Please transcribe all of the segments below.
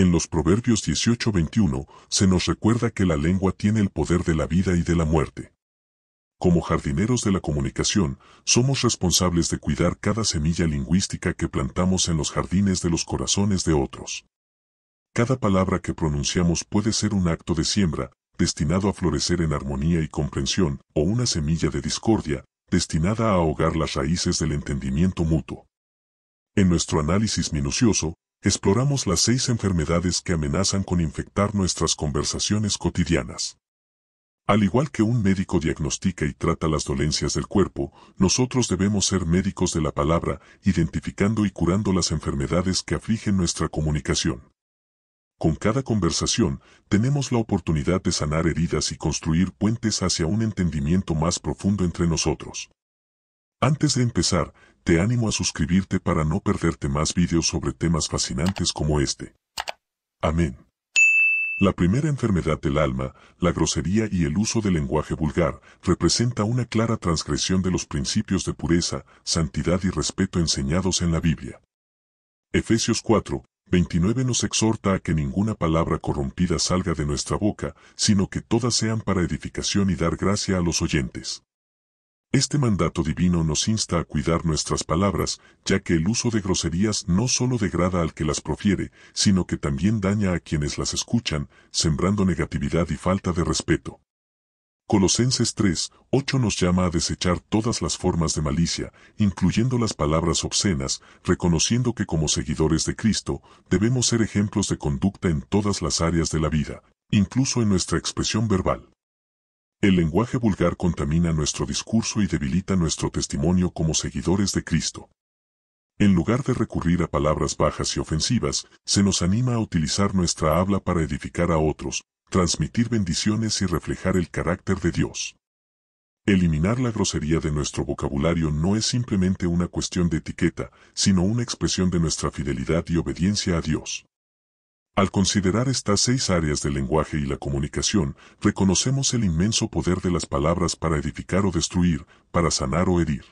En los Proverbios 18-21 se nos recuerda que la lengua tiene el poder de la vida y de la muerte. Como jardineros de la comunicación, somos responsables de cuidar cada semilla lingüística que plantamos en los jardines de los corazones de otros. Cada palabra que pronunciamos puede ser un acto de siembra, destinado a florecer en armonía y comprensión, o una semilla de discordia, destinada a ahogar las raíces del entendimiento mutuo. En nuestro análisis minucioso, exploramos las seis enfermedades que amenazan con infectar nuestras conversaciones cotidianas. Al igual que un médico diagnostica y trata las dolencias del cuerpo, nosotros debemos ser médicos de la palabra, identificando y curando las enfermedades que afligen nuestra comunicación. Con cada conversación, tenemos la oportunidad de sanar heridas y construir puentes hacia un entendimiento más profundo entre nosotros. Antes de empezar, te animo a suscribirte para no perderte más vídeos sobre temas fascinantes como este. Amén. La primera enfermedad del alma, la grosería y el uso del lenguaje vulgar, representa una clara transgresión de los principios de pureza, santidad y respeto enseñados en la Biblia. Efesios 4, 29 nos exhorta a que ninguna palabra corrompida salga de nuestra boca, sino que todas sean para edificación y dar gracia a los oyentes. Este mandato divino nos insta a cuidar nuestras palabras, ya que el uso de groserías no solo degrada al que las profiere, sino que también daña a quienes las escuchan, sembrando negatividad y falta de respeto. Colosenses 3, 8 nos llama a desechar todas las formas de malicia, incluyendo las palabras obscenas, reconociendo que como seguidores de Cristo, debemos ser ejemplos de conducta en todas las áreas de la vida, incluso en nuestra expresión verbal. El lenguaje vulgar contamina nuestro discurso y debilita nuestro testimonio como seguidores de Cristo. En lugar de recurrir a palabras bajas y ofensivas, se nos anima a utilizar nuestra habla para edificar a otros, transmitir bendiciones y reflejar el carácter de Dios. Eliminar la grosería de nuestro vocabulario no es simplemente una cuestión de etiqueta, sino una expresión de nuestra fidelidad y obediencia a Dios. Al considerar estas seis áreas del lenguaje y la comunicación, reconocemos el inmenso poder de las palabras para edificar o destruir, para sanar o herir.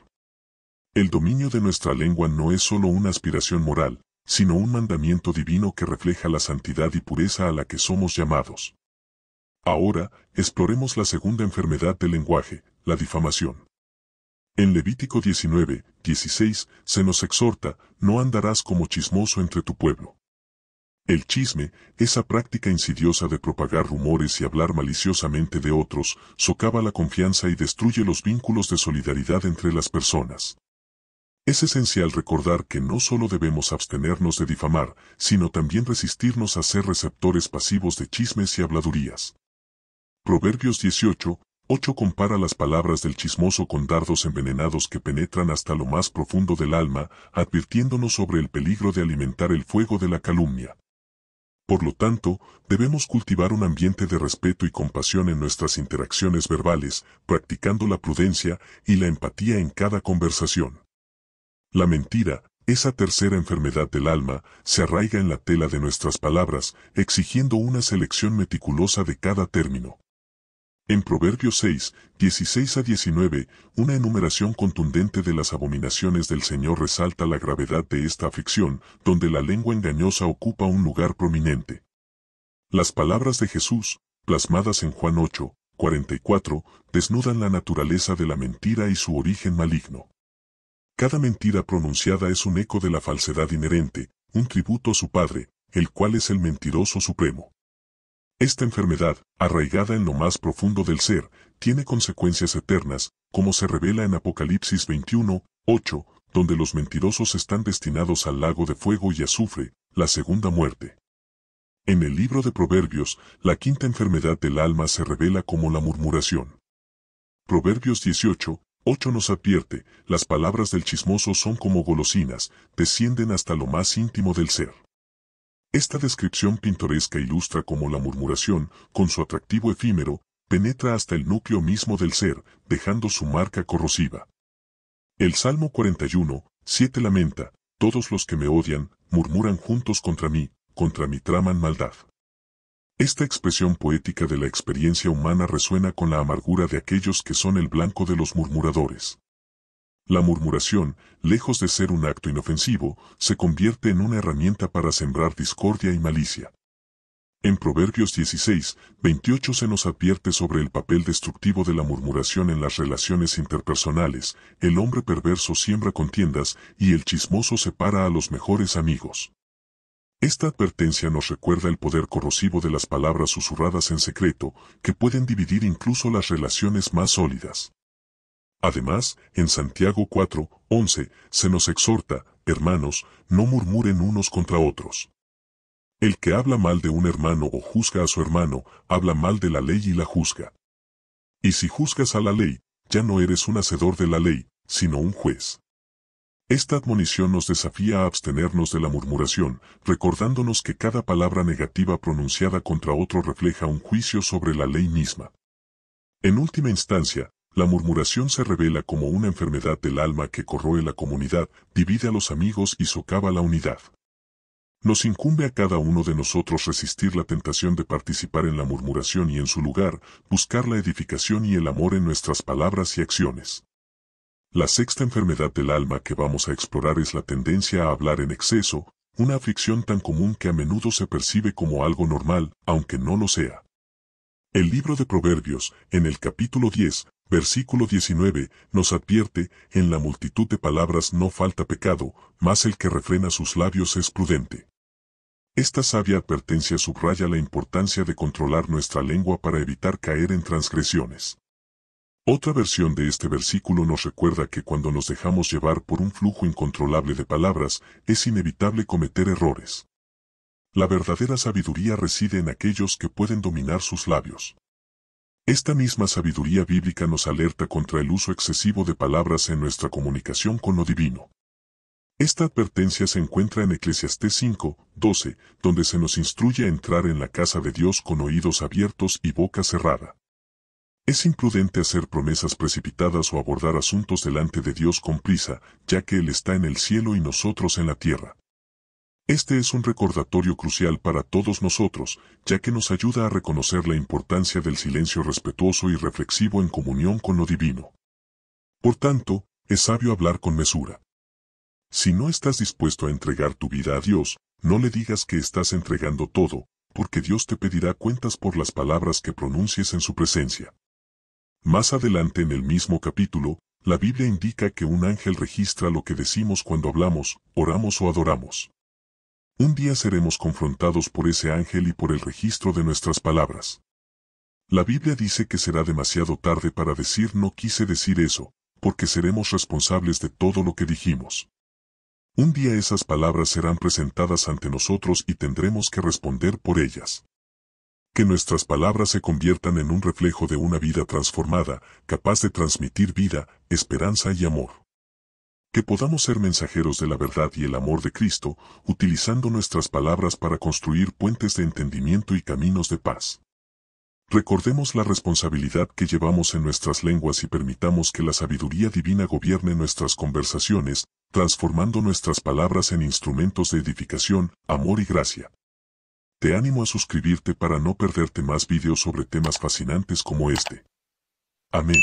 El dominio de nuestra lengua no es solo una aspiración moral, sino un mandamiento divino que refleja la santidad y pureza a la que somos llamados. Ahora, exploremos la segunda enfermedad del lenguaje, la difamación. En Levítico 19, 16, se nos exhorta, no andarás como chismoso entre tu pueblo. El chisme, esa práctica insidiosa de propagar rumores y hablar maliciosamente de otros, socava la confianza y destruye los vínculos de solidaridad entre las personas. Es esencial recordar que no solo debemos abstenernos de difamar, sino también resistirnos a ser receptores pasivos de chismes y habladurías. Proverbios 18, 8 compara las palabras del chismoso con dardos envenenados que penetran hasta lo más profundo del alma, advirtiéndonos sobre el peligro de alimentar el fuego de la calumnia. Por lo tanto, debemos cultivar un ambiente de respeto y compasión en nuestras interacciones verbales, practicando la prudencia y la empatía en cada conversación. La mentira, esa tercera enfermedad del alma, se arraiga en la tela de nuestras palabras, exigiendo una selección meticulosa de cada término. En Proverbios 6, 16 a 19, una enumeración contundente de las abominaciones del Señor resalta la gravedad de esta aflicción, donde la lengua engañosa ocupa un lugar prominente. Las palabras de Jesús, plasmadas en Juan 8, 44, desnudan la naturaleza de la mentira y su origen maligno. Cada mentira pronunciada es un eco de la falsedad inherente, un tributo a su Padre, el cual es el mentiroso supremo. Esta enfermedad, arraigada en lo más profundo del ser, tiene consecuencias eternas, como se revela en Apocalipsis 21, 8, donde los mentirosos están destinados al lago de fuego y azufre, la segunda muerte. En el libro de Proverbios, la quinta enfermedad del alma se revela como la murmuración. Proverbios 18, 8 nos advierte, las palabras del chismoso son como golosinas, descienden hasta lo más íntimo del ser. Esta descripción pintoresca ilustra cómo la murmuración, con su atractivo efímero, penetra hasta el núcleo mismo del ser, dejando su marca corrosiva. El Salmo 41, 7 lamenta, todos los que me odian, murmuran juntos contra mí, contra mí traman maldad. Esta expresión poética de la experiencia humana resuena con la amargura de aquellos que son el blanco de los murmuradores. La murmuración, lejos de ser un acto inofensivo, se convierte en una herramienta para sembrar discordia y malicia. En Proverbios 16, 28 se nos advierte sobre el papel destructivo de la murmuración en las relaciones interpersonales, el hombre perverso siembra contiendas y el chismoso separa a los mejores amigos. Esta advertencia nos recuerda el poder corrosivo de las palabras susurradas en secreto, que pueden dividir incluso las relaciones más sólidas. Además, en Santiago 4, 11, se nos exhorta, hermanos, no murmuren unos contra otros. El que habla mal de un hermano o juzga a su hermano, habla mal de la ley y la juzga. Y si juzgas a la ley, ya no eres un hacedor de la ley, sino un juez. Esta admonición nos desafía a abstenernos de la murmuración, recordándonos que cada palabra negativa pronunciada contra otro refleja un juicio sobre la ley misma. En última instancia, la murmuración se revela como una enfermedad del alma que corroe la comunidad, divide a los amigos y socava la unidad. Nos incumbe a cada uno de nosotros resistir la tentación de participar en la murmuración y en su lugar, buscar la edificación y el amor en nuestras palabras y acciones. La sexta enfermedad del alma que vamos a explorar es la tendencia a hablar en exceso, una aflicción tan común que a menudo se percibe como algo normal, aunque no lo sea. El libro de Proverbios, en el capítulo 10, versículo 19, nos advierte, en la multitud de palabras no falta pecado, mas el que refrena sus labios es prudente. Esta sabia advertencia subraya la importancia de controlar nuestra lengua para evitar caer en transgresiones. Otra versión de este versículo nos recuerda que cuando nos dejamos llevar por un flujo incontrolable de palabras, es inevitable cometer errores. La verdadera sabiduría reside en aquellos que pueden dominar sus labios. Esta misma sabiduría bíblica nos alerta contra el uso excesivo de palabras en nuestra comunicación con lo divino. Esta advertencia se encuentra en Eclesiastés 5, 12, donde se nos instruye a entrar en la casa de Dios con oídos abiertos y boca cerrada. Es imprudente hacer promesas precipitadas o abordar asuntos delante de Dios con prisa, ya que Él está en el cielo y nosotros en la tierra. Este es un recordatorio crucial para todos nosotros, ya que nos ayuda a reconocer la importancia del silencio respetuoso y reflexivo en comunión con lo divino. Por tanto, es sabio hablar con mesura. Si no estás dispuesto a entregar tu vida a Dios, no le digas que estás entregando todo, porque Dios te pedirá cuentas por las palabras que pronuncies en su presencia. Más adelante en el mismo capítulo, la Biblia indica que un ángel registra lo que decimos cuando hablamos, oramos o adoramos. Un día seremos confrontados por ese ángel y por el registro de nuestras palabras. La Biblia dice que será demasiado tarde para decir no quise decir eso, porque seremos responsables de todo lo que dijimos. Un día esas palabras serán presentadas ante nosotros y tendremos que responder por ellas. Que nuestras palabras se conviertan en un reflejo de una vida transformada, capaz de transmitir vida, esperanza y amor. Que podamos ser mensajeros de la verdad y el amor de Cristo, utilizando nuestras palabras para construir puentes de entendimiento y caminos de paz. Recordemos la responsabilidad que llevamos en nuestras lenguas y permitamos que la sabiduría divina gobierne nuestras conversaciones, transformando nuestras palabras en instrumentos de edificación, amor y gracia. Te animo a suscribirte para no perderte más vídeos sobre temas fascinantes como este. Amén.